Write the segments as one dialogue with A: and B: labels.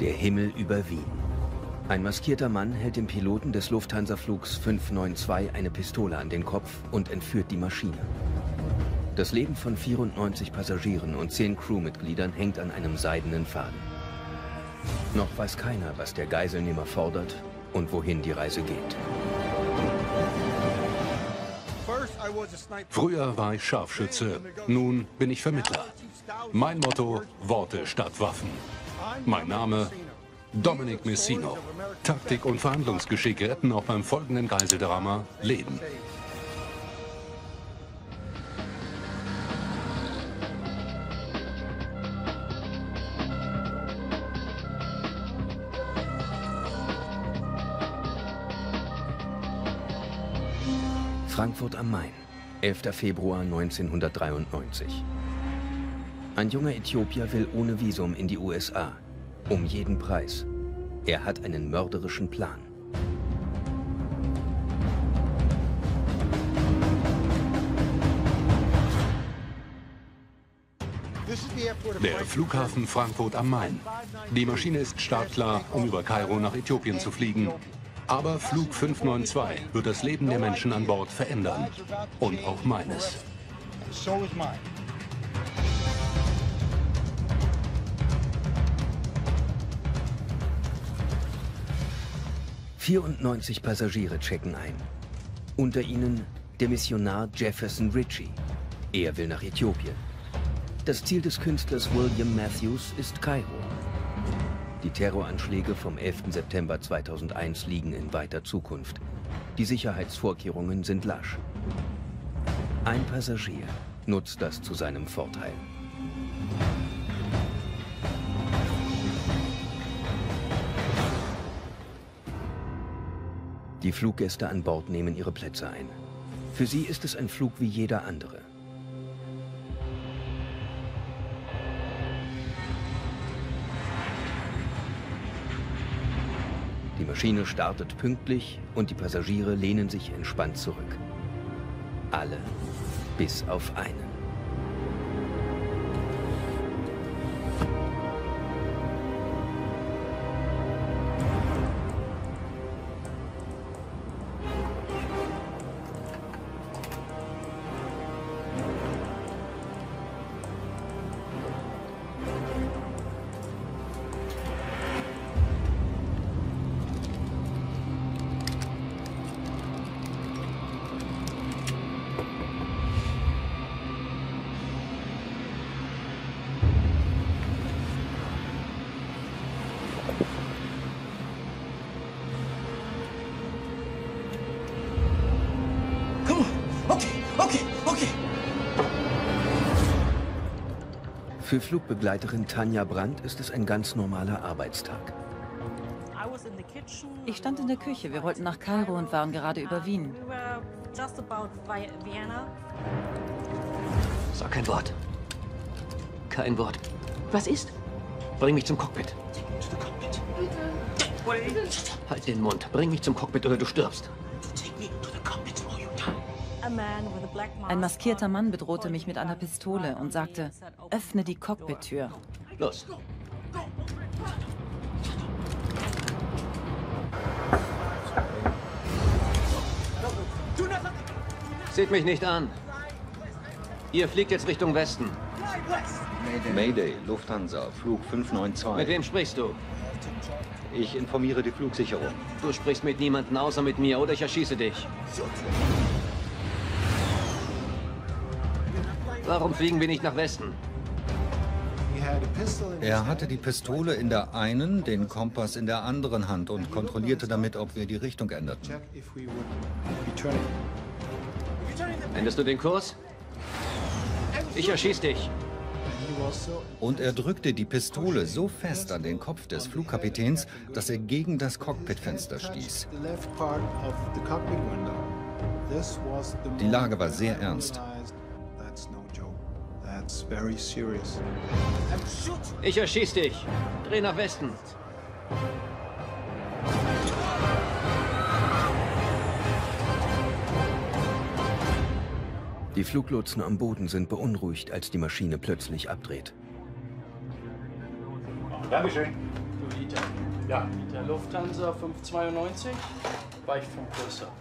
A: Der Himmel über Wien. Ein maskierter Mann hält dem Piloten des Lufthansa-Flugs 592 eine Pistole an den Kopf und entführt die Maschine. Das Leben von 94 Passagieren und 10 Crewmitgliedern hängt an einem seidenen Faden. Noch weiß keiner, was der Geiselnehmer fordert und wohin die Reise geht.
B: Früher war ich Scharfschütze, nun bin ich Vermittler. Mein Motto, Worte statt Waffen. Mein Name, Dominic Messino. Taktik und Verhandlungsgeschicke retten auch beim folgenden Geiseldrama Leben.
A: Frankfurt am Main, 11. Februar 1993. Ein junger Äthiopier will ohne Visum in die USA. Um jeden Preis. Er hat einen mörderischen Plan.
B: Der Flughafen Frankfurt am Main. Die Maschine ist startklar, um über Kairo nach Äthiopien zu fliegen. Aber Flug 592 wird das Leben der Menschen an Bord verändern. Und auch meines. So is mine.
A: 94 Passagiere checken ein. Unter ihnen der Missionar Jefferson Ritchie. Er will nach Äthiopien. Das Ziel des Künstlers William Matthews ist Kairo. Die Terroranschläge vom 11. September 2001 liegen in weiter Zukunft. Die Sicherheitsvorkehrungen sind lasch. Ein Passagier nutzt das zu seinem Vorteil. Die Fluggäste an Bord nehmen ihre Plätze ein. Für sie ist es ein Flug wie jeder andere. Die Maschine startet pünktlich und die Passagiere lehnen sich entspannt zurück. Alle bis auf einen. Für Flugbegleiterin Tanja Brandt ist es ein ganz normaler Arbeitstag.
C: Ich stand in der Küche. Wir wollten nach Kairo und waren gerade über Wien.
D: Sag kein Wort. Kein Wort. Was ist? Bring mich zum Cockpit. Halt den Mund. Bring mich zum Cockpit oder du stirbst.
C: Ein maskierter Mann bedrohte mich mit einer Pistole und sagte, öffne die Cockpit-Tür.
D: Los. Seht mich nicht an. Ihr fliegt jetzt Richtung Westen.
E: Mayday, Lufthansa, Flug 592.
D: Mit wem sprichst du?
E: Ich informiere die Flugsicherung.
D: Du sprichst mit niemandem außer mit mir oder ich erschieße dich. Warum fliegen wir nicht nach Westen?
F: Er hatte die Pistole in der einen, den Kompass in der anderen Hand und kontrollierte damit, ob wir die Richtung änderten.
D: Änderst du den Kurs? Ich erschieß dich.
F: Und er drückte die Pistole so fest an den Kopf des Flugkapitäns, dass er gegen das Cockpitfenster stieß. Die Lage war sehr ernst.
D: Ich erschieß dich. Dreh nach Westen.
A: Die Fluglotsen am Boden sind beunruhigt, als die Maschine plötzlich abdreht.
G: Dankeschön. Ja, der Lufthansa 592, weicht vom Kurs ab.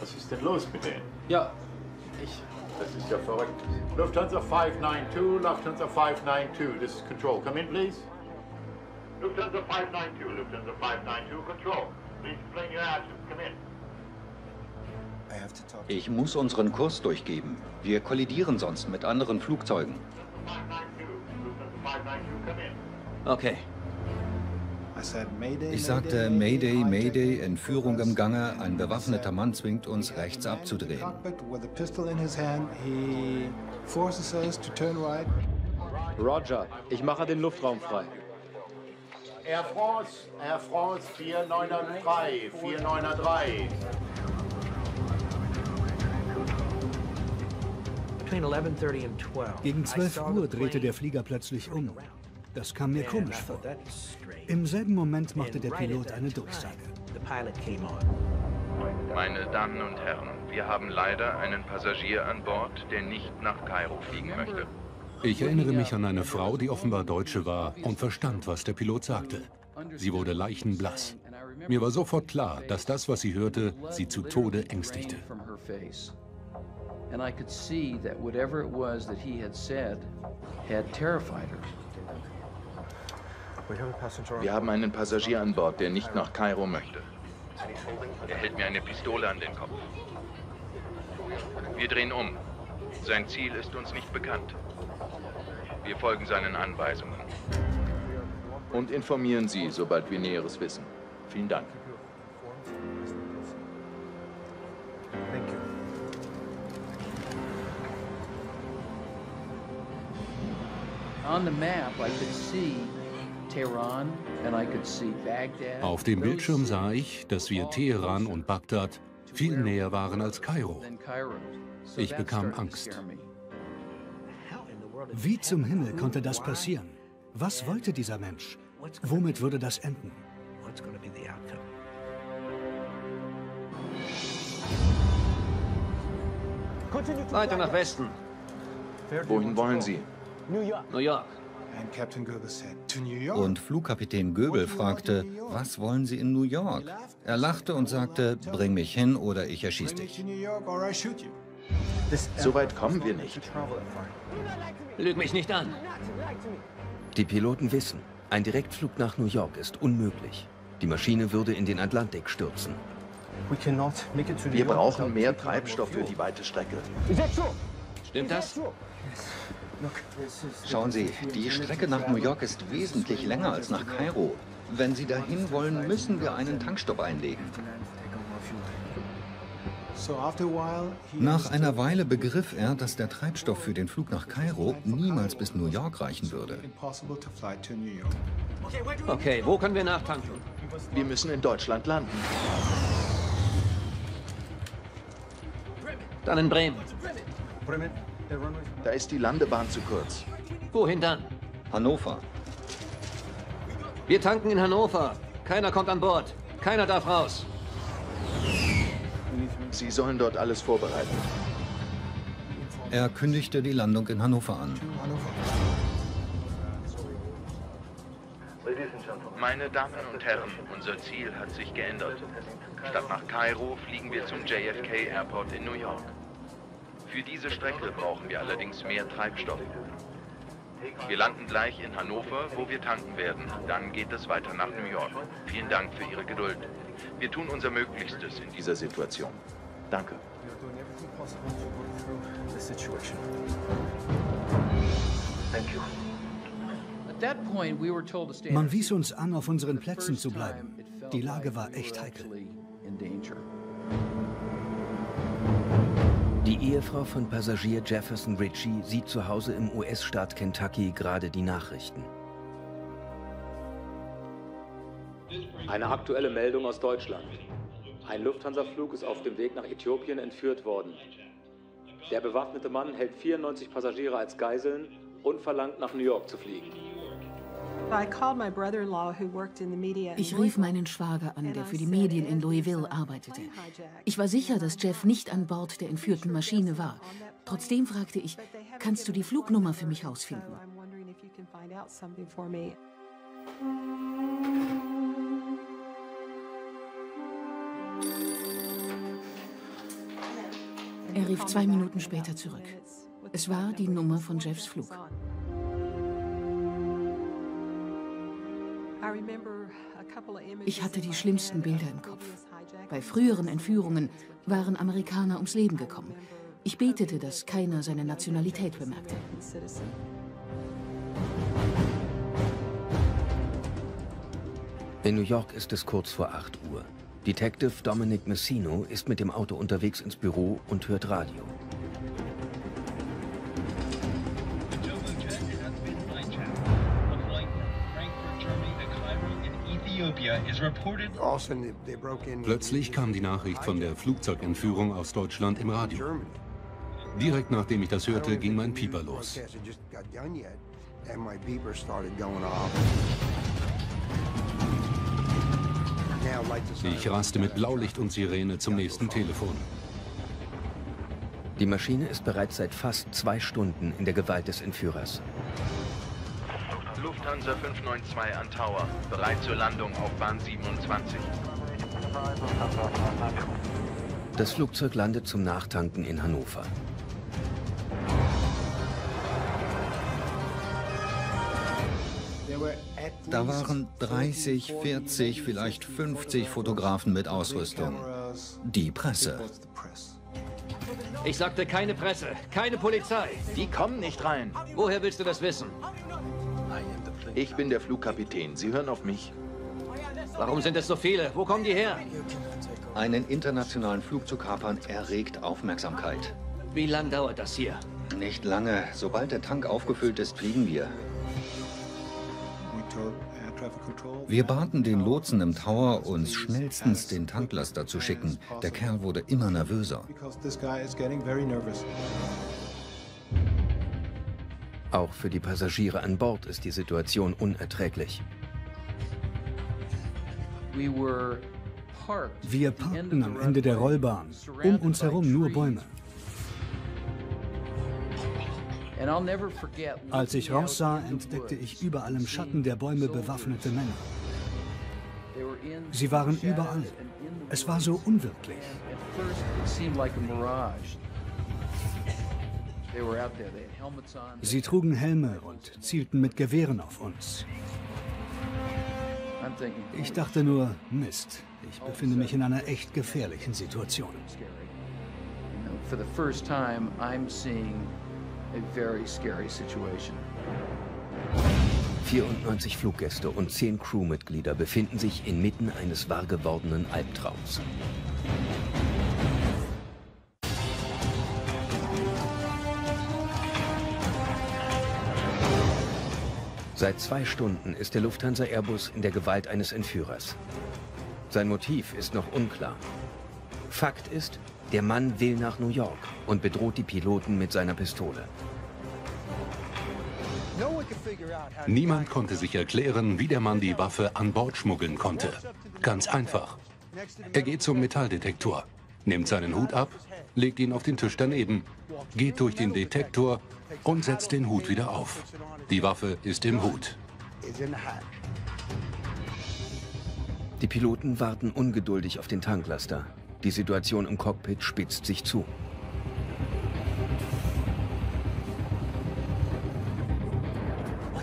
H: Was ist denn los mit denen?
G: Ja, ich.
H: Das ist ja verrückt. Lufthansa 592, Lufthansa 592, this is control. Come in, please. Lufthansa 592, Lufthansa 592, control. Please explain your actions. Come in.
F: Ich muss unseren Kurs durchgeben. Wir kollidieren sonst mit anderen Flugzeugen.
D: Okay.
F: Ich sagte Mayday, Mayday, Entführung im Gange. Ein bewaffneter Mann zwingt uns, rechts abzudrehen.
I: Roger, ich mache den Luftraum frei.
H: Air France, Air France 493, 493.
J: Gegen 12 Uhr drehte der Flieger plötzlich um. Das kam mir komisch vor. Im selben Moment machte der Pilot eine Durchsage.
K: Meine Damen und Herren, wir haben leider einen Passagier an Bord, der nicht nach Kairo fliegen möchte.
B: Ich erinnere mich an eine Frau, die offenbar Deutsche war und verstand, was der Pilot sagte. Sie wurde leichenblass. Mir war sofort klar, dass das, was sie hörte, sie zu Tode ängstigte.
G: And I could see that whatever it was that he had said had terrified her.
K: Wir haben einen Passagier an Bord, der nicht nach Kairo möchte. Er hält mir eine Pistole an den Kopf. Wir drehen um. Sein Ziel ist uns nicht bekannt. Wir folgen seinen Anweisungen. Und informieren Sie, sobald wir Näheres wissen. Vielen Dank.
G: On the map, I could see
B: Auf dem Bildschirm sah ich, dass wir Teheran und Bagdad viel näher waren als Kairo. Ich bekam Angst.
J: Wie zum Himmel konnte das passieren? Was wollte dieser Mensch? Womit würde das enden?
D: Weiter nach Westen.
K: Wohin wollen Sie?
D: New York.
F: Und Flugkapitän Göbel fragte, was wollen Sie in New York? Er lachte und sagte, bring mich hin oder ich erschieße dich.
K: So weit kommen wir nicht.
D: Lüg mich nicht an.
A: Die Piloten wissen, ein Direktflug nach New York ist unmöglich. Die Maschine würde in den Atlantik stürzen.
K: Wir brauchen mehr Treibstoff für die weite Strecke.
D: Stimmt das?
F: Schauen Sie, die Strecke nach New York ist wesentlich länger als nach Kairo. Wenn Sie dahin wollen, müssen wir einen Tankstopp einlegen. Nach einer Weile begriff er, dass der Treibstoff für den Flug nach Kairo niemals bis New York reichen würde.
D: Okay, wo können wir nachtanken?
K: Wir müssen in Deutschland landen.
D: Dann in Bremen.
K: Da ist die Landebahn zu kurz.
D: Wohin dann?
F: Hannover.
D: Wir tanken in Hannover. Keiner kommt an Bord. Keiner darf raus.
K: Sie sollen dort alles vorbereiten.
F: Er kündigte die Landung in Hannover an.
K: Meine Damen und Herren, unser Ziel hat sich geändert. Statt nach Kairo fliegen wir zum JFK Airport in New York. Für diese Strecke brauchen wir allerdings mehr Treibstoff. Wir landen gleich in Hannover, wo wir tanken werden. Dann geht es weiter nach New York. Vielen Dank für Ihre Geduld. Wir tun unser Möglichstes in dieser Situation. Danke.
J: Man wies uns an, auf unseren Plätzen zu bleiben. Die Lage war echt heikel.
A: Die Ehefrau von Passagier Jefferson Ritchie sieht zu Hause im US-Staat Kentucky gerade die Nachrichten.
L: Eine aktuelle Meldung aus Deutschland. Ein Lufthansa-Flug ist auf dem Weg nach Äthiopien entführt worden. Der bewaffnete Mann hält 94 Passagiere als Geiseln und verlangt, nach New York zu fliegen.
M: Ich rief meinen Schwager an, der für die Medien in Louisville arbeitete. Ich war sicher, dass Jeff nicht an Bord der entführten Maschine war. Trotzdem fragte ich, kannst du die Flugnummer für mich herausfinden? Er rief zwei Minuten später zurück. Es war die Nummer von Jeffs Flug. Ich hatte die schlimmsten Bilder im Kopf. Bei früheren Entführungen waren Amerikaner ums Leben gekommen. Ich betete, dass keiner seine Nationalität bemerkte.
A: In New York ist es kurz vor 8 Uhr. Detective Dominic Messino ist mit dem Auto unterwegs ins Büro und hört Radio.
B: Plötzlich kam die Nachricht von der Flugzeugentführung aus Deutschland im Radio. Direkt nachdem ich das hörte, ging mein Pieper los. Ich raste mit Blaulicht und Sirene zum nächsten Telefon.
A: Die Maschine ist bereits seit fast zwei Stunden in der Gewalt des Entführers.
K: Lufthansa 592 an Tower, bereit zur Landung auf Bahn 27.
A: Das Flugzeug landet zum Nachtanken in Hannover.
F: Da waren 30, 40, vielleicht 50 Fotografen mit Ausrüstung. Die Presse.
D: Ich sagte keine Presse, keine Polizei. Die kommen nicht rein. Woher willst du das wissen?
K: Ich bin der Flugkapitän. Sie hören auf mich.
D: Warum sind es so viele? Wo kommen die her?
F: Einen internationalen Flug zu kapern erregt Aufmerksamkeit.
D: Wie lange dauert das hier?
F: Nicht lange. Sobald der Tank aufgefüllt ist, fliegen wir. Wir baten den Lotsen im Tower, uns schnellstens den Tanklaster zu schicken. Der Kerl wurde immer nervöser.
A: Auch für die Passagiere an Bord ist die Situation unerträglich.
J: Wir parkten am Ende der Rollbahn. Um uns herum nur Bäume. Als ich raussah, entdeckte ich überall im Schatten der Bäume bewaffnete Männer. Sie waren überall. Es war so unwirklich. Sie trugen Helme und zielten mit Gewehren auf uns. Ich dachte nur, Mist, ich befinde mich in einer echt gefährlichen Situation.
G: For the first time, I'm seeing a very scary situation.
A: 94 Fluggäste und 10 Crewmitglieder befinden sich inmitten eines wahr gewordenen Albtraums. Seit zwei Stunden ist der Lufthansa Airbus in der Gewalt eines Entführers. Sein Motiv ist noch unklar. Fakt ist, der Mann will nach New York und bedroht die Piloten mit seiner Pistole.
B: Niemand konnte sich erklären, wie der Mann die Waffe an Bord schmuggeln konnte. Ganz einfach. Er geht zum Metalldetektor, nimmt seinen Hut ab, legt ihn auf den Tisch daneben, geht durch den Detektor und setzt den Hut wieder auf. Die Waffe ist im Hut.
A: Die Piloten warten ungeduldig auf den Tanklaster. Die Situation im Cockpit spitzt sich zu.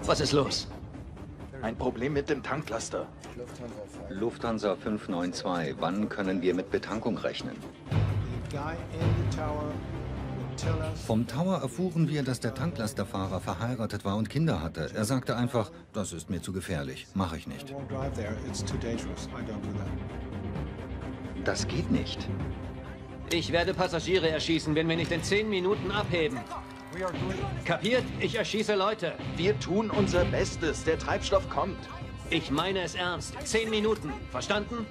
D: Was ist los?
K: Ein Problem mit dem Tanklaster.
E: Lufthansa 592, wann können wir mit Betankung rechnen?
F: Vom Tower erfuhren wir, dass der Tanklasterfahrer verheiratet war und Kinder hatte. Er sagte einfach, das ist mir zu gefährlich, mache ich nicht.
E: Das geht nicht.
D: Ich werde Passagiere erschießen, wenn wir nicht in zehn Minuten abheben. Kapiert? Ich erschieße Leute.
K: Wir tun unser Bestes. Der Treibstoff kommt.
D: Ich meine es ernst. Zehn Minuten. Verstanden?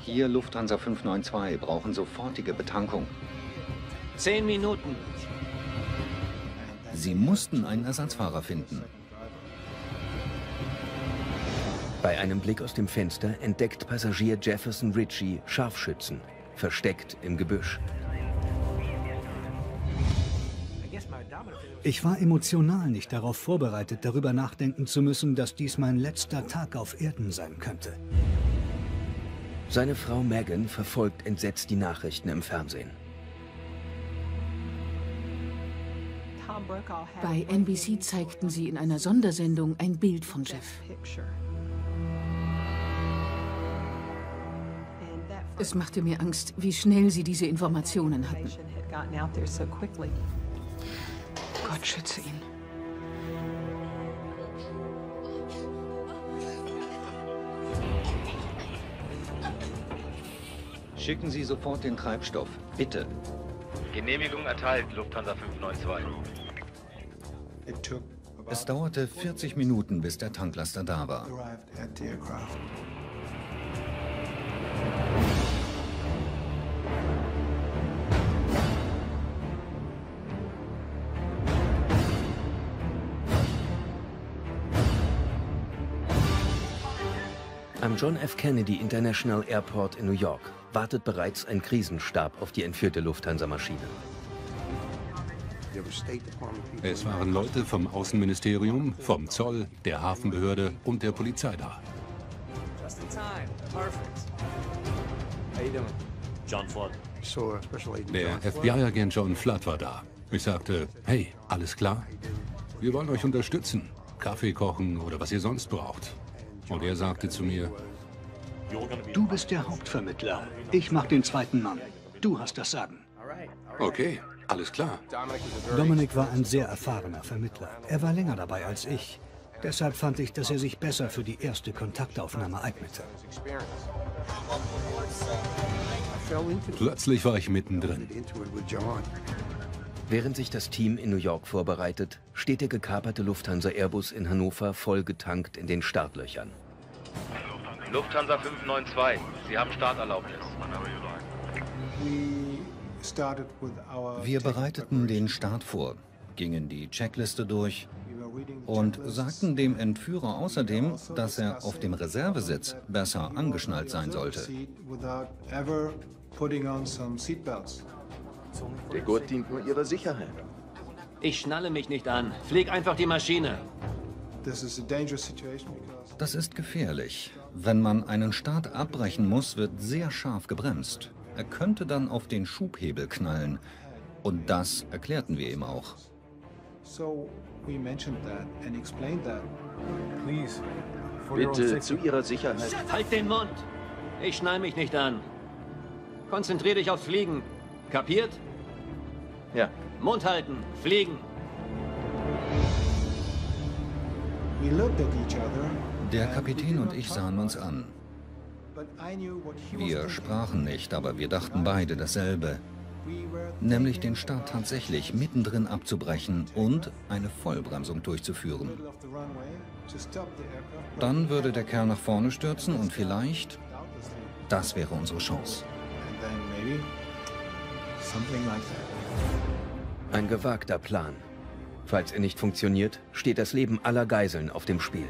E: Hier Lufthansa 592 brauchen sofortige Betankung.
D: Zehn Minuten.
F: Sie mussten einen Ersatzfahrer finden.
A: Bei einem Blick aus dem Fenster entdeckt Passagier Jefferson Ritchie Scharfschützen, versteckt im Gebüsch.
J: Ich war emotional nicht darauf vorbereitet, darüber nachdenken zu müssen, dass dies mein letzter Tag auf Erden sein könnte.
A: Seine Frau Megan verfolgt entsetzt die Nachrichten im Fernsehen.
M: Bei NBC zeigten sie in einer Sondersendung ein Bild von Jeff. Es machte mir Angst, wie schnell sie diese Informationen hatten. Gott schütze ihn.
E: Schicken Sie sofort den Treibstoff. Bitte.
K: Genehmigung erteilt, Lufthansa 592.
F: Es dauerte 40 Minuten, bis der Tanklaster da war.
A: John F. Kennedy International Airport in New York wartet bereits ein Krisenstab auf die entführte Lufthansa-Maschine.
B: Es waren Leute vom Außenministerium, vom Zoll, der Hafenbehörde und der Polizei da.
N: John Flood.
B: Der FBI-Agent John Flood war da. Ich sagte, hey, alles klar? Wir wollen euch unterstützen. Kaffee kochen oder was ihr sonst braucht. Und er sagte zu mir,
J: Du bist der Hauptvermittler. Ich mach den zweiten Mann. Du hast das Sagen.
B: Okay, alles klar.
J: Dominic war ein sehr erfahrener Vermittler. Er war länger dabei als ich. Deshalb fand ich, dass er sich besser für die erste Kontaktaufnahme eignete.
B: Plötzlich war ich mittendrin.
A: Während sich das Team in New York vorbereitet, steht der gekaperte Lufthansa Airbus in Hannover voll getankt in den Startlöchern.
K: Lufthansa 592, Sie haben Starterlaubnis.
F: Wir bereiteten den Start vor, gingen die Checkliste durch und sagten dem Entführer außerdem, dass er auf dem Reservesitz besser angeschnallt sein sollte.
O: Der Gurt dient nur Ihrer Sicherheit.
D: Ich schnalle mich nicht an. Flieg einfach die Maschine.
F: Das ist gefährlich. Wenn man einen Start abbrechen muss, wird sehr scharf gebremst. Er könnte dann auf den Schubhebel knallen. Und das erklärten wir ihm auch.
O: Bitte zu Ihrer Sicherheit.
D: Halt den Mund! Ich schnall mich nicht an. Konzentrier dich aufs Fliegen. Kapiert?
O: Ja.
D: Mund halten. Fliegen.
F: Der Kapitän und ich sahen uns an. Wir sprachen nicht, aber wir dachten beide dasselbe. Nämlich den Start tatsächlich mittendrin abzubrechen und eine Vollbremsung durchzuführen. Dann würde der Kerl nach vorne stürzen und vielleicht, das wäre unsere Chance.
A: Ein gewagter Plan. Falls er nicht funktioniert, steht das Leben aller Geiseln auf dem Spiel.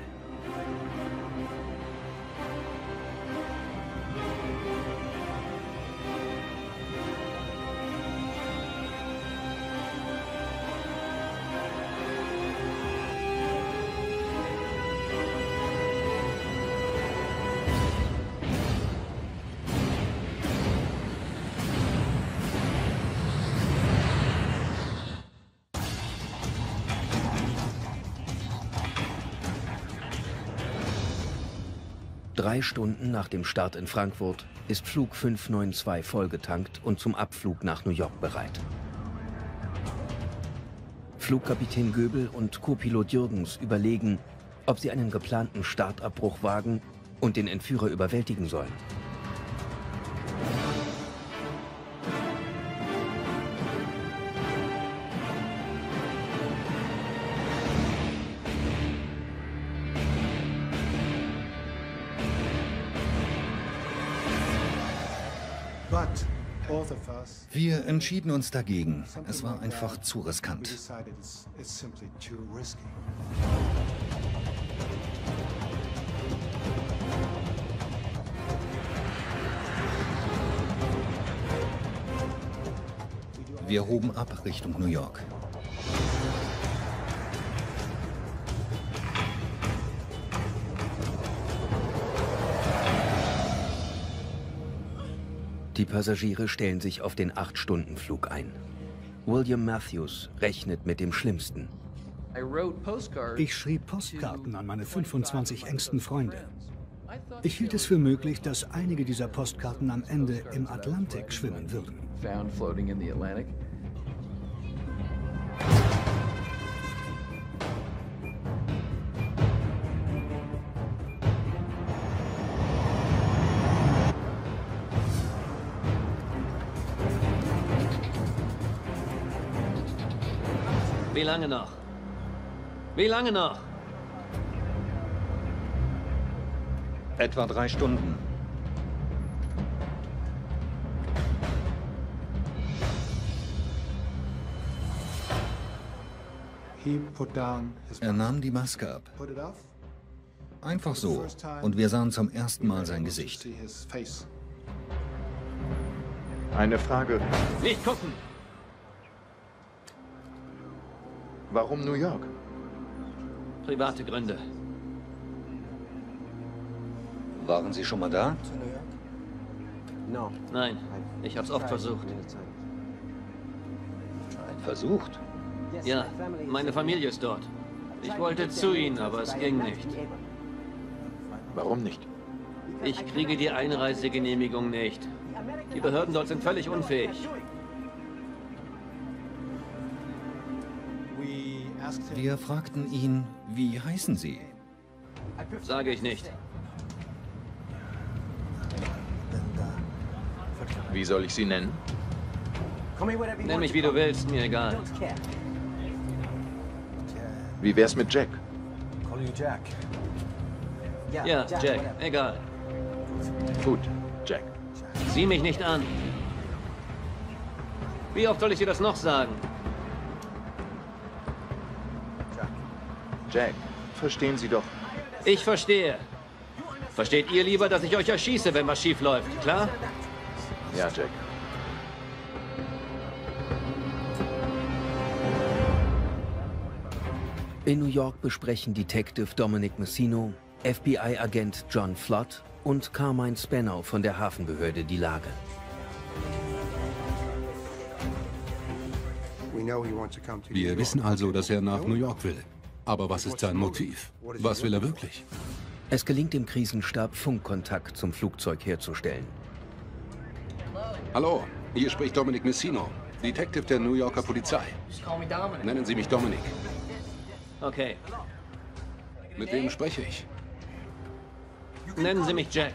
A: Drei Stunden nach dem Start in Frankfurt ist Flug 592 vollgetankt und zum Abflug nach New York bereit. Flugkapitän Göbel und Co-Pilot Jürgens überlegen, ob sie einen geplanten Startabbruch wagen und den Entführer überwältigen sollen.
F: Wir entschieden uns dagegen. Es war einfach zu riskant. Wir hoben ab Richtung New York.
A: Die Passagiere stellen sich auf den 8-Stunden-Flug ein. William Matthews rechnet mit dem Schlimmsten.
J: Ich schrieb Postkarten an meine 25 engsten Freunde. Ich hielt es für möglich, dass einige dieser Postkarten am Ende im Atlantik schwimmen würden.
D: Lange noch? Wie lange noch?
F: Etwa drei Stunden. Er nahm die Maske ab. Einfach so. Und wir sahen zum ersten Mal sein Gesicht.
O: Eine Frage.
D: Nicht gucken!
O: Warum New York?
D: Private Gründe.
F: Waren Sie schon mal da?
D: Nein, ich hab's oft versucht.
F: Versucht?
D: Ja, meine Familie ist dort. Ich wollte zu ihnen, aber es ging nicht.
O: Warum nicht?
D: Ich kriege die Einreisegenehmigung nicht. Die Behörden dort sind völlig unfähig.
F: Wir fragten ihn, wie heißen Sie?
D: Sage ich nicht.
O: Wie soll ich Sie nennen?
D: Nenn mich wie du willst, mir egal.
O: Wie wär's mit Jack?
D: Ja, Jack, egal.
O: Gut, Jack.
D: Sieh mich nicht an. Wie oft soll ich dir das noch sagen?
O: Jack, verstehen Sie doch.
D: Ich verstehe. Versteht ihr lieber, dass ich euch erschieße, wenn was schief läuft, klar?
O: Ja, Jack.
A: In New York besprechen Detective Dominic Messino, FBI-Agent John Flood und Carmine Spannow von der Hafenbehörde die Lage.
B: Wir wissen also, dass er nach New York will. Aber was ist sein Motiv? Was will er wirklich?
A: Es gelingt dem Krisenstab, Funkkontakt zum Flugzeug herzustellen.
B: Hallo, hier spricht Dominic Messino, Detective der New Yorker Polizei. Nennen Sie mich Dominic.
D: Okay.
B: Mit wem spreche ich?
D: Nennen Sie mich Jack.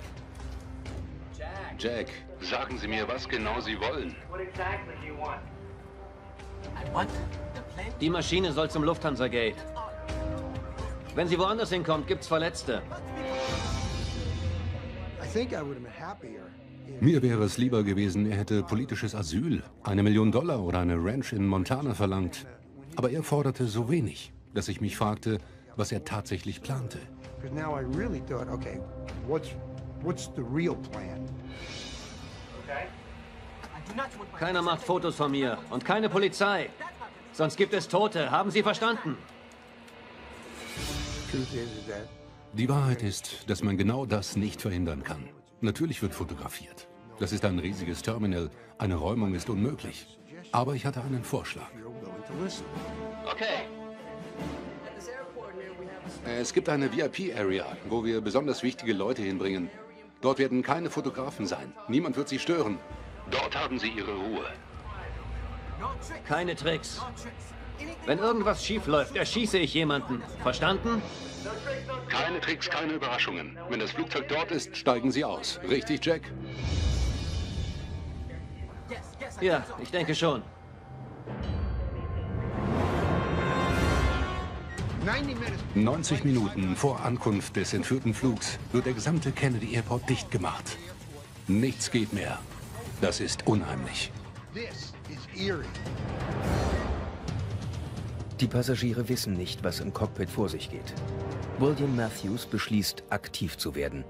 B: Jack, sagen Sie mir, was genau Sie wollen.
D: Die Maschine soll zum Lufthansa Gate. Wenn sie woanders hinkommt, gibt's Verletzte.
B: Mir wäre es lieber gewesen, er hätte politisches Asyl, eine Million Dollar oder eine Ranch in Montana verlangt. Aber er forderte so wenig, dass ich mich fragte, was er tatsächlich plante.
D: Keiner macht Fotos von mir und keine Polizei. Sonst gibt es Tote. Haben Sie verstanden?
B: Die Wahrheit ist, dass man genau das nicht verhindern kann. Natürlich wird fotografiert. Das ist ein riesiges Terminal. Eine Räumung ist unmöglich. Aber ich hatte einen Vorschlag.
D: Okay.
B: Es gibt eine VIP-Area, wo wir besonders wichtige Leute hinbringen. Dort werden keine Fotografen sein. Niemand wird sie stören. Dort haben sie ihre Ruhe.
D: Keine Tricks. Wenn irgendwas schief läuft, erschieße ich jemanden. Verstanden?
B: Keine Tricks, keine Überraschungen. Wenn das Flugzeug dort ist, steigen Sie aus. Richtig, Jack?
D: Ja, ich denke schon.
B: »90 Minuten vor Ankunft des entführten Flugs wird der gesamte Kennedy Airport dicht gemacht. Nichts geht mehr. Das ist unheimlich.«
A: Die Passagiere wissen nicht, was im Cockpit vor sich geht. William Matthews beschließt, aktiv zu werden.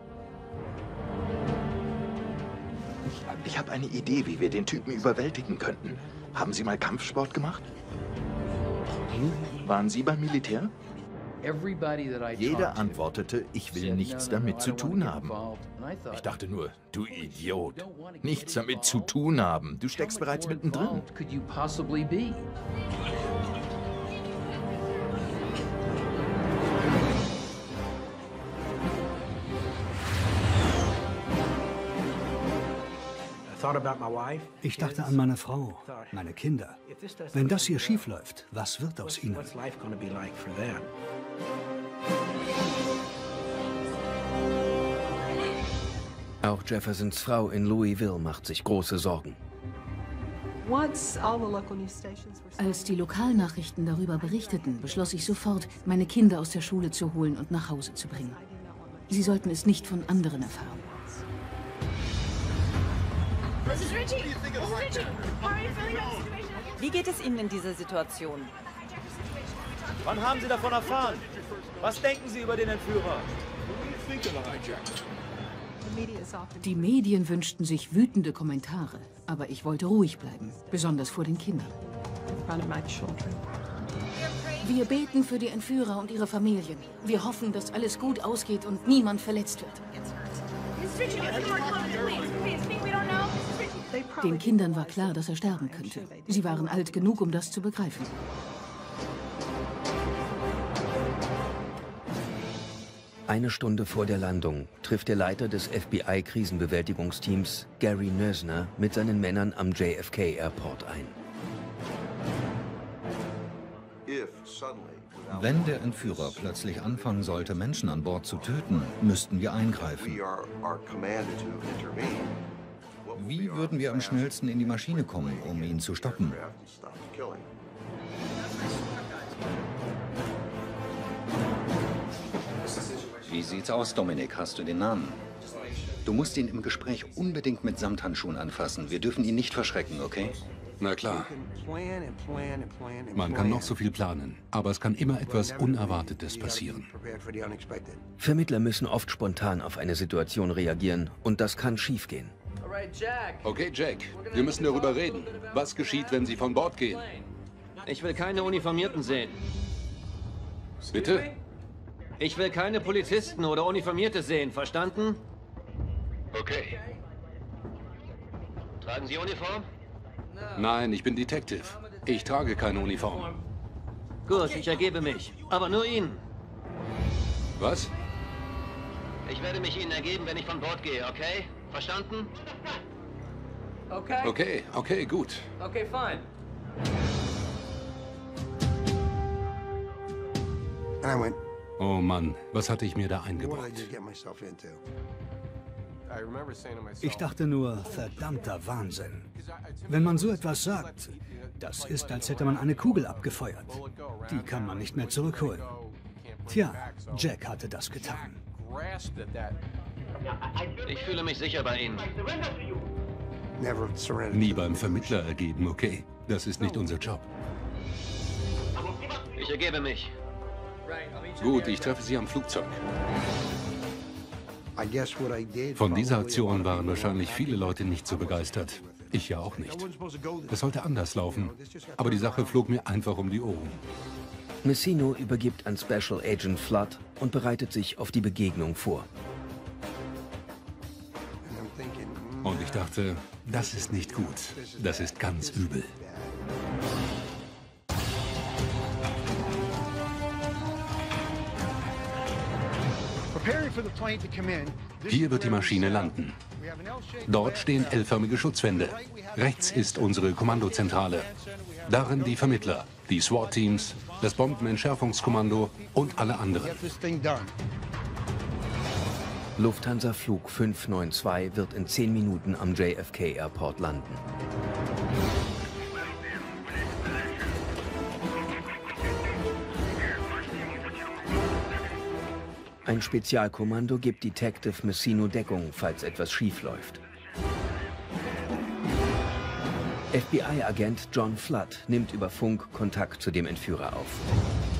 O: Ich habe eine Idee, wie wir den Typen überwältigen könnten. Haben Sie mal Kampfsport gemacht? Waren Sie beim Militär? Jeder antwortete, ich will nichts damit zu tun haben. Ich dachte nur, du Idiot. Nichts damit zu tun haben. Du steckst bereits mittendrin.
J: Ich dachte an meine Frau, meine Kinder. Wenn das hier schief läuft, was wird aus ihnen?
A: Auch Jeffersons Frau in Louisville macht sich große Sorgen.
M: Als die Lokalnachrichten darüber berichteten, beschloss ich sofort, meine Kinder aus der Schule zu holen und nach Hause zu bringen. Sie sollten es nicht von anderen erfahren.
C: Wie geht es Ihnen in dieser Situation?
N: Wann haben Sie davon erfahren? Was denken Sie über den Entführer?
M: Die Medien wünschten sich wütende Kommentare, aber ich wollte ruhig bleiben, besonders vor den Kindern. Wir beten für die Entführer und ihre Familien. Wir hoffen, dass alles gut ausgeht und niemand verletzt wird. Den Kindern war klar, dass er sterben könnte. Sie waren alt genug, um das zu begreifen.
A: Eine Stunde vor der Landung trifft der Leiter des FBI-Krisenbewältigungsteams, Gary Nösner, mit seinen Männern am JFK Airport ein.
F: Wenn der Entführer plötzlich anfangen sollte, Menschen an Bord zu töten, müssten wir eingreifen. Wie würden wir am schnellsten in die Maschine kommen, um ihn zu stoppen? Wie sieht's aus, Dominik? Hast du den Namen? Du musst ihn im Gespräch unbedingt mit Samthandschuhen anfassen. Wir dürfen ihn nicht verschrecken, okay?
B: Na klar. Man kann noch so viel planen, aber es kann immer etwas Unerwartetes passieren.
A: Vermittler müssen oft spontan auf eine Situation reagieren und das kann schiefgehen.
B: Okay, Jack, wir müssen darüber reden. Was geschieht, wenn Sie von Bord gehen?
D: Ich will keine Uniformierten sehen.
B: Bitte?
D: Ich will keine Polizisten oder Uniformierte sehen, verstanden?
B: Okay.
D: Tragen Sie Uniform?
B: Nein, ich bin Detective. Ich trage keine Uniform.
D: Gut, ich ergebe mich. Aber nur Ihnen.
B: Was?
D: Ich werde mich Ihnen ergeben, wenn ich von Bord gehe, okay? Verstanden?
B: Okay. Okay, okay, gut.
D: Okay, fine.
B: Oh Mann, was hatte ich mir da eingebaut?
J: Ich dachte nur, verdammter Wahnsinn. Wenn man so etwas sagt, das ist, als hätte man eine Kugel abgefeuert. Die kann man nicht mehr zurückholen. Tja, Jack hatte das getan.
D: Ich fühle mich sicher bei Ihnen.
B: Nie beim Vermittler ergeben, okay? Das ist nicht unser Job.
D: Ich ergebe mich.
B: Gut, ich treffe Sie am Flugzeug. Von dieser Aktion waren wahrscheinlich viele Leute nicht so begeistert. Ich ja auch nicht. Es sollte anders laufen, aber die Sache flog mir einfach um die Ohren.
A: Messino übergibt an Special Agent Flood und bereitet sich auf die Begegnung vor.
B: Dachte, das ist nicht gut. Das ist ganz übel. Hier wird die Maschine landen. Dort stehen L-förmige Schutzwände. Rechts ist unsere Kommandozentrale. Darin die Vermittler, die SWAT-Teams, das Bombenentschärfungskommando und alle anderen.
A: Lufthansa Flug 592 wird in 10 Minuten am JFK Airport landen. Ein Spezialkommando gibt Detective Messino Deckung, falls etwas schief läuft. FBI-Agent John Flood nimmt über Funk Kontakt zu dem Entführer auf.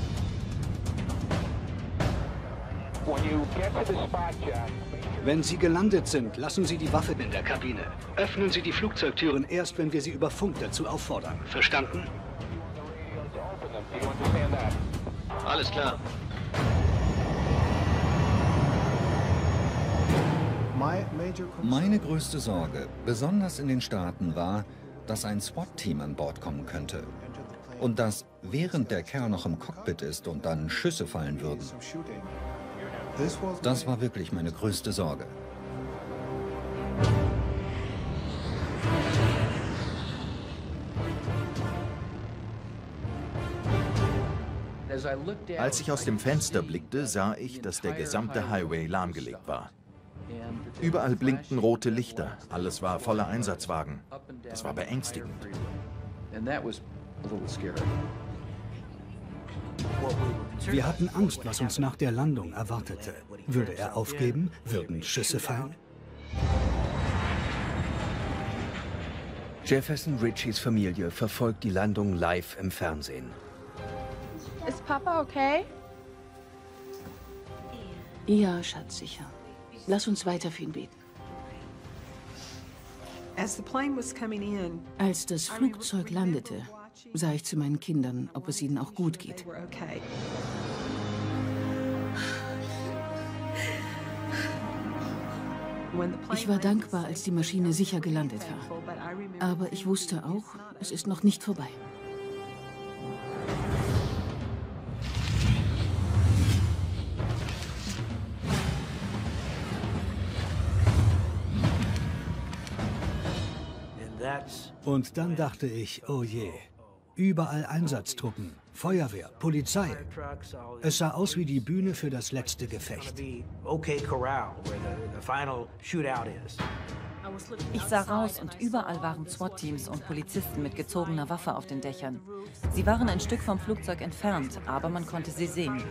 J: Wenn Sie gelandet sind, lassen Sie die Waffen in der Kabine. Öffnen Sie die Flugzeugtüren erst, wenn wir Sie über Funk dazu auffordern. Verstanden?
D: Alles klar.
F: Meine größte Sorge, besonders in den Staaten, war, dass ein SWAT-Team an Bord kommen könnte. Und dass, während der Kerl noch im Cockpit ist und dann Schüsse fallen würden. Das war wirklich meine größte Sorge.
O: Als ich aus dem Fenster blickte, sah ich, dass der gesamte Highway lahmgelegt war. Überall blinkten rote Lichter, alles war voller Einsatzwagen. Das war beängstigend.
J: Wir hatten Angst, was uns nach der Landung erwartete. Würde er aufgeben? Würden Schüsse fallen?
A: Jefferson Richies Familie verfolgt die Landung live im Fernsehen.
P: Ist Papa okay?
M: Ja, Schatz, sicher. Lass uns weiter für ihn beten. Als das Flugzeug landete, sah ich zu meinen Kindern, ob es ihnen auch gut geht. Ich war dankbar, als die Maschine sicher gelandet war. Aber ich wusste auch, es ist noch nicht vorbei.
J: Und dann dachte ich, oh je, überall Einsatztruppen, Feuerwehr, Polizei. Es sah aus wie die Bühne für das letzte Gefecht.
C: Ich sah raus und überall waren SWAT-Teams und Polizisten mit gezogener Waffe auf den Dächern. Sie waren ein Stück vom Flugzeug entfernt, aber man konnte sie sehen.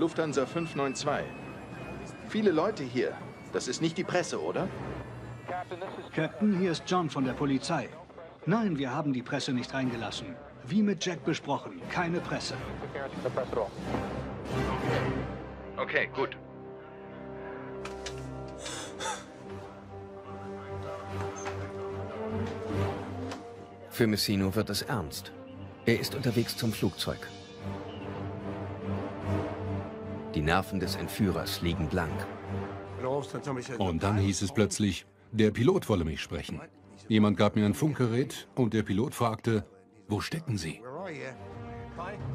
O: Lufthansa 592. Viele Leute hier. Das ist nicht die Presse, oder?
J: Captain, hier ist John von der Polizei. Nein, wir haben die Presse nicht reingelassen. Wie mit Jack besprochen, keine Presse.
K: Okay, gut.
A: Für Messino wird es ernst. Er ist unterwegs zum Flugzeug. Nerven des Entführers liegen blank.
B: Und dann hieß es plötzlich, der Pilot wolle mich sprechen. Jemand gab mir ein Funkgerät und der Pilot fragte, wo stecken Sie?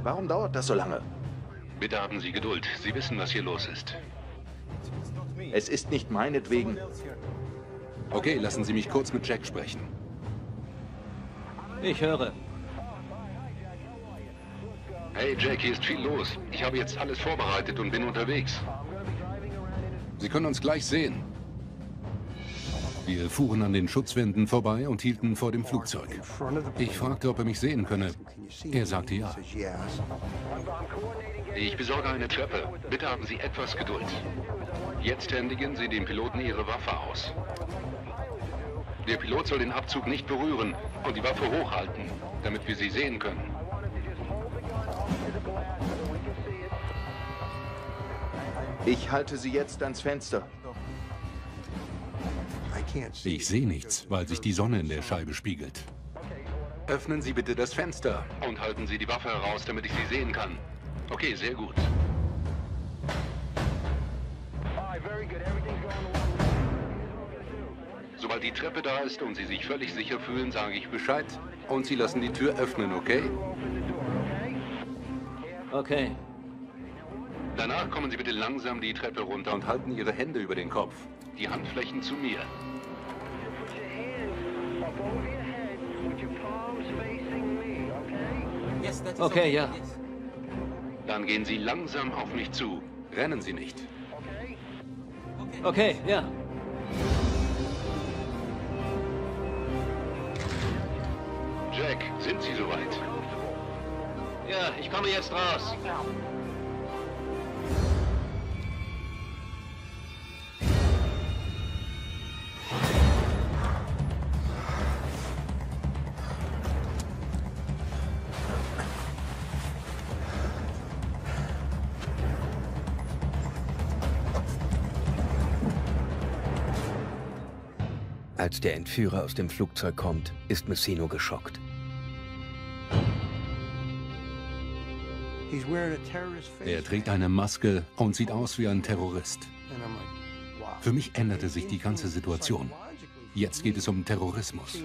O: Warum dauert das so lange?
B: Bitte haben Sie Geduld. Sie wissen, was hier los ist.
O: Es ist nicht meinetwegen.
B: Okay, lassen Sie mich kurz mit Jack sprechen.
D: Ich höre.
B: Hey Jack, hier ist viel los. Ich habe jetzt alles vorbereitet und bin unterwegs. Sie können uns gleich sehen. Wir fuhren an den Schutzwänden vorbei und hielten vor dem Flugzeug. Ich fragte, ob er mich sehen könne. Er sagte ja. Ich besorge eine Treppe. Bitte haben Sie etwas Geduld. Jetzt händigen Sie dem Piloten Ihre Waffe aus. Der Pilot soll den Abzug nicht berühren und die Waffe hochhalten, damit wir sie sehen können.
O: Ich halte sie jetzt ans Fenster.
B: Ich sehe nichts, weil sich die Sonne in der Scheibe spiegelt. Öffnen Sie bitte das Fenster und halten Sie die Waffe heraus, damit ich sie sehen kann. Okay, sehr gut. Sobald die Treppe da ist und Sie sich völlig sicher fühlen, sage ich Bescheid. Und Sie lassen die Tür öffnen, okay?
D: Okay.
B: Danach kommen Sie bitte langsam die Treppe runter und halten Ihre Hände über den Kopf. Die Handflächen zu mir.
D: Okay, ja.
B: Dann gehen Sie langsam auf mich zu. Rennen Sie nicht.
D: Okay, ja.
B: Jack, sind Sie soweit?
D: Ja, ich komme jetzt raus.
A: Der Entführer aus dem Flugzeug kommt, ist Messino geschockt.
Q: Er trägt eine Maske und sieht aus wie ein Terrorist. Für mich änderte sich die ganze Situation. Jetzt geht es um Terrorismus.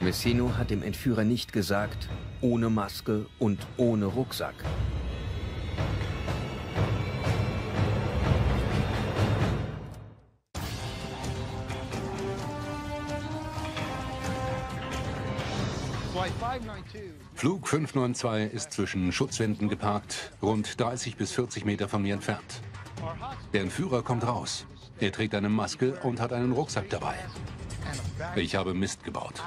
A: Messino hat dem Entführer nicht gesagt, ohne Maske und ohne Rucksack.
Q: Flug 592 ist zwischen Schutzwänden geparkt, rund 30 bis 40 Meter von mir entfernt. Der Entführer kommt raus. Er trägt eine Maske und hat einen Rucksack dabei. Ich habe Mist gebaut.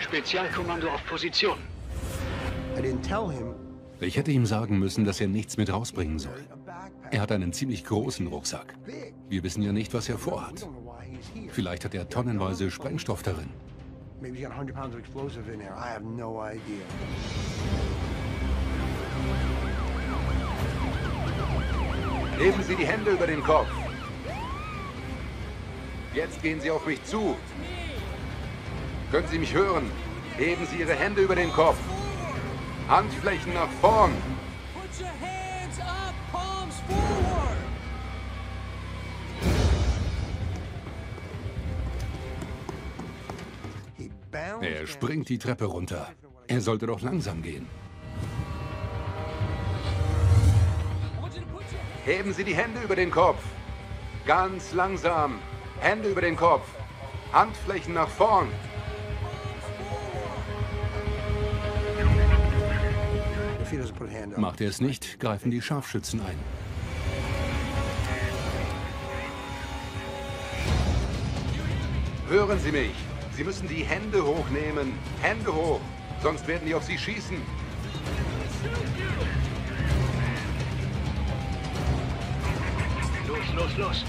J: Spezialkommando auf Position.
Q: Ich hätte ihm sagen müssen, dass er nichts mit rausbringen soll. Er hat einen ziemlich großen Rucksack. Wir wissen ja nicht, was er vorhat. Vielleicht hat er tonnenweise Sprengstoff darin.
J: Maybe he's got 100 pounds of explosive in there. I have no idea.
B: Heben Sie die Hände über den Kopf. Jetzt gehen Sie auf mich zu. Können Sie mich hören? Heben Sie Ihre Hände über den Kopf. Handflächen nach vorn.
Q: Er springt die Treppe runter. Er sollte doch langsam gehen.
B: Heben Sie die Hände über den Kopf. Ganz langsam. Hände über den Kopf. Handflächen nach vorn.
Q: Macht er es nicht, greifen die Scharfschützen ein.
B: Hören Sie mich. Sie müssen die Hände hochnehmen. Hände hoch. Sonst werden die auf Sie schießen.
J: Los, los, los.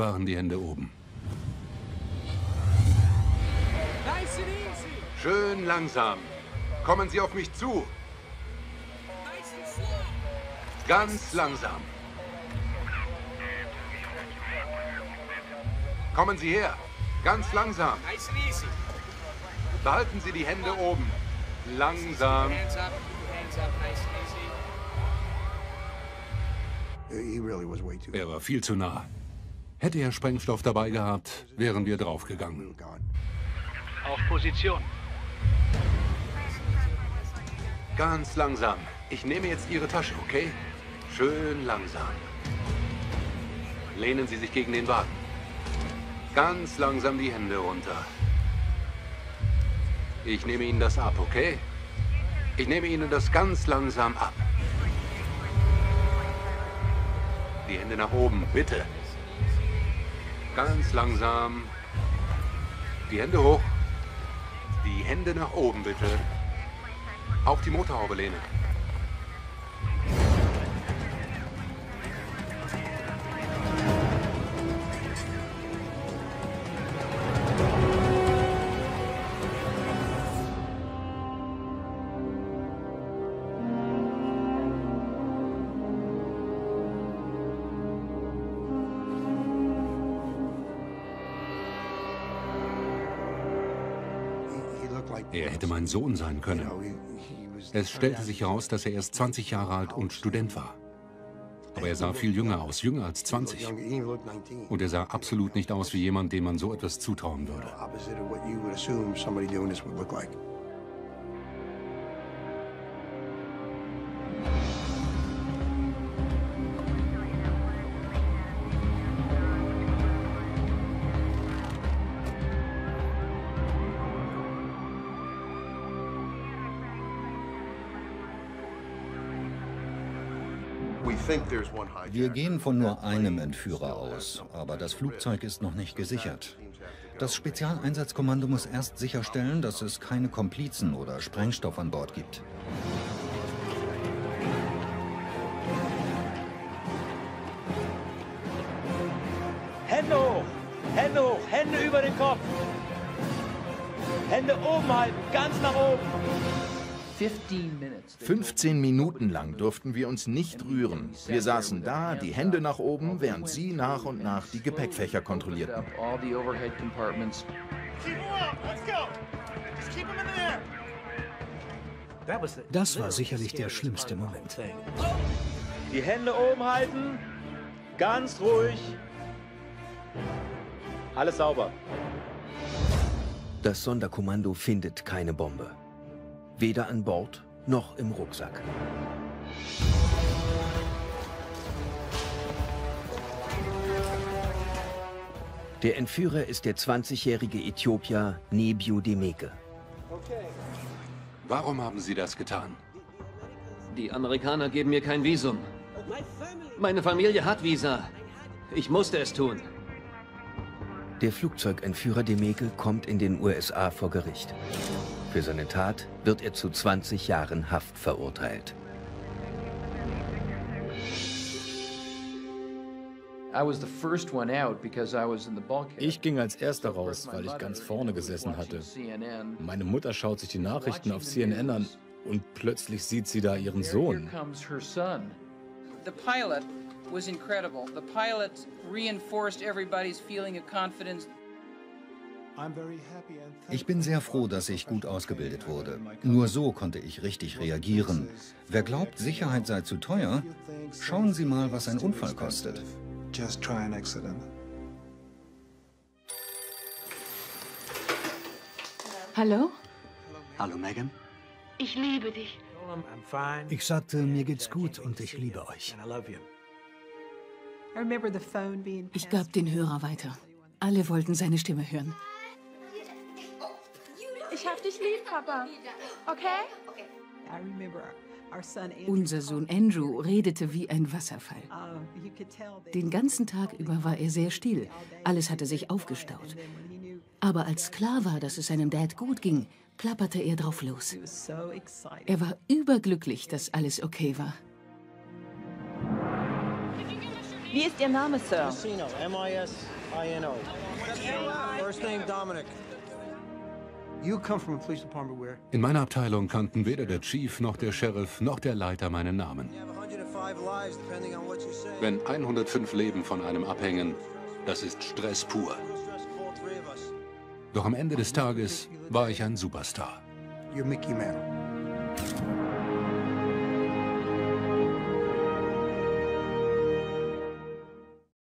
Q: Waren die Hände oben.
B: Schön langsam. Kommen Sie auf mich zu. Ganz langsam. Kommen Sie her. Ganz langsam. Behalten Sie die Hände oben. Langsam.
Q: Er war viel zu nah. Hätte er Sprengstoff dabei gehabt, wären wir draufgegangen.
J: Auf Position.
B: Ganz langsam. Ich nehme jetzt Ihre Tasche, okay? Schön langsam. Lehnen Sie sich gegen den Wagen. Ganz langsam die Hände runter. Ich nehme Ihnen das ab, okay? Ich nehme Ihnen das ganz langsam ab. Die Hände nach oben, bitte. Ganz langsam. Die Hände hoch. Die Hände nach oben, bitte. Auf die Motorhaube lehnen.
Q: Er hätte mein Sohn sein können. Es stellte sich heraus, dass er erst 20 Jahre alt und Student war. Aber er sah viel jünger aus, jünger als 20. Und er sah absolut nicht aus wie jemand, dem man so etwas zutrauen würde.
R: Wir gehen von nur einem Entführer aus, aber das Flugzeug ist noch nicht gesichert.
F: Das Spezialeinsatzkommando muss erst sicherstellen, dass es keine Komplizen oder Sprengstoff an Bord gibt.
N: Hände hoch! Hände hoch! Hände über den Kopf! Hände oben halten, ganz nach oben!
O: 15 Minuten lang durften wir uns nicht rühren. Wir saßen da, die Hände nach oben, während sie nach und nach die Gepäckfächer kontrollierten.
J: Das war sicherlich der schlimmste Moment.
N: Die Hände oben halten, ganz ruhig. Alles sauber.
A: Das Sonderkommando findet keine Bombe. Weder an Bord noch im Rucksack. Der Entführer ist der 20-jährige Äthiopier Nebiu Demeke.
B: Warum haben Sie das getan?
D: Die Amerikaner geben mir kein Visum. Meine Familie hat Visa. Ich musste es tun.
A: Der Flugzeugentführer Demeke kommt in den USA vor Gericht. Für seine Tat wird er zu 20 Jahren Haft verurteilt.
S: Ich ging als erster raus, weil ich ganz vorne gesessen hatte. Meine Mutter schaut sich die Nachrichten auf CNN an und plötzlich sieht sie da ihren Sohn.
T: The pilot was incredible. The pilot reinforced everybody's feeling of confidence.
F: Ich bin sehr froh, dass ich gut ausgebildet wurde. Nur so konnte ich richtig reagieren. Wer glaubt, Sicherheit sei zu teuer, schauen Sie mal, was ein Unfall kostet.
M: Hallo?
J: Hallo, Megan.
M: Ich liebe dich.
J: Ich sagte, mir geht's gut und ich liebe euch.
M: Ich gab den Hörer weiter. Alle wollten seine Stimme hören.
P: Ich hab dich lieb, Papa. Okay?
M: Unser Sohn Andrew redete wie ein Wasserfall. Den ganzen Tag über war er sehr still. Alles hatte sich aufgestaut. Aber als klar war, dass es seinem Dad gut ging, klapperte er drauf los. Er war überglücklich, dass alles okay war.
C: Wie ist Ihr Name, Sir?
U: M-I-S-I-N-O. First name Dominic.
B: In meiner Abteilung kannten weder der Chief noch der Sheriff noch der Leiter meinen Namen.
U: 105 lives, depending on what you say.
B: Wenn 105 Leben von einem abhängen, das ist Stress pur. Doch am Ende des Tages war ich ein Superstar.
Q: you're Mickey Mantle.